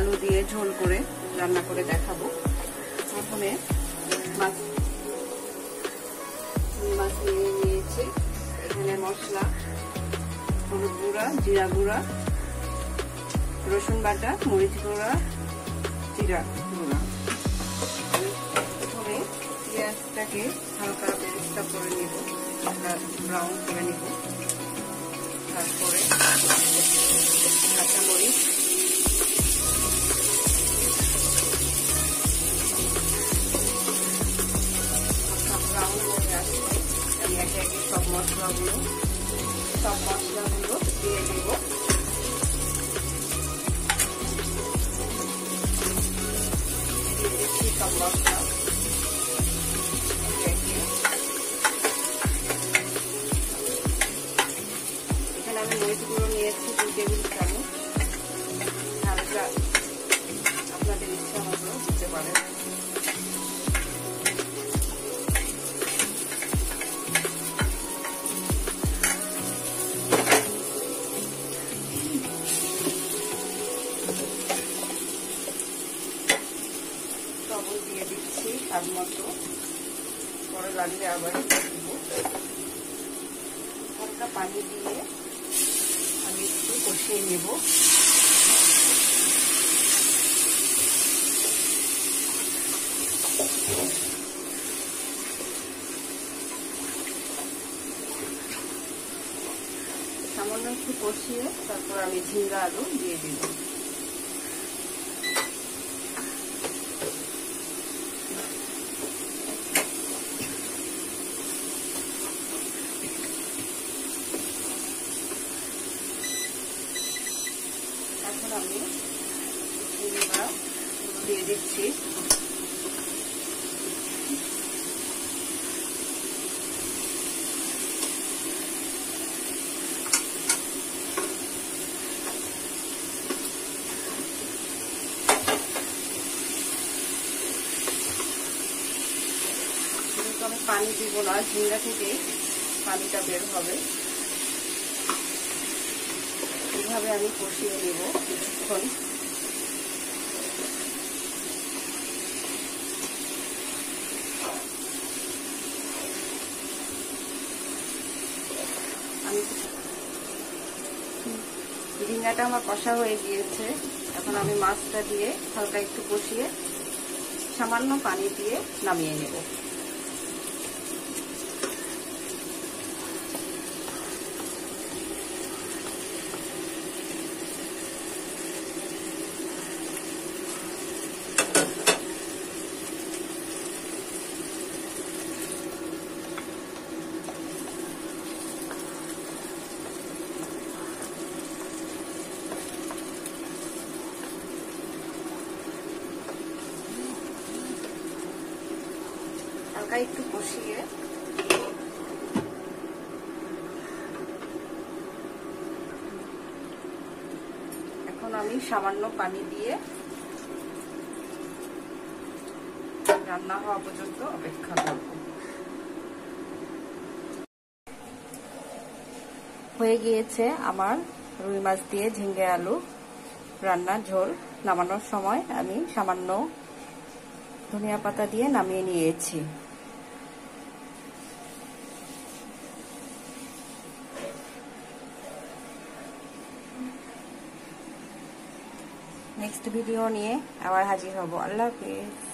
আলু দিয়ে ঝোল করে রান্না করে দেখাবো। প্রথমে মাছ মাছ নিয়ে নিয়েছি। এখানে মশলা, হলুদ গুঁড়া, জিরা গুঁড়া, রসুন বাটা, মরিচ গুঁড়া, জিরা গুঁড়া। প্রথমে পেঁয়াজটাকে হালকা বেরেস্তা করে নিব, হালকা ব্রাউন করে নিব। তারপরে কাঁচামরিচ একে সব মশলাগুলো সব মশলাগুলো দিয়ে স্বাদ মতো পরে লাগলে আবার হালকা পানি দিয়ে আমি একটু কষিয়ে নেব। সামান্য একটু কষিয়ে তারপর আমি ঝিঙ্গা আলু দিয়ে দিব এখন আমি ঝিঙ্গা দিয়ে দিচ্ছি। আমি পানি দিব না, ঝিঙ্গা থেকে পানিটা বের হবে। এইভাবে আমি কষিয়ে নেব কিছুক্ষণ। আমি ঝিঙ্গাটা আমার কষা হয়ে গিয়েছে। এখন আমি মাছটা দিয়ে হালকা একটু কষিয়ে সামান্য পানি দিয়ে নামিয়ে নেব। হালকা একটু কষিয়ে। এখন আমি সামান্য পানি দিয়ে রান্না হওয়া পর্যন্ত অপেক্ষা করব। হয়ে গিয়েছে আমার রুই মাছ দিয়ে ঝিঙ্গে আলু রান্না ঝোল। নামানোর সময় আমি সামান্য ধনিয়া পাতা দিয়ে নামিয়ে নিয়েছি। নেক্সট ভিডিও নিয়ে আবার হাজির হব। আল্লাহ হাফিজ।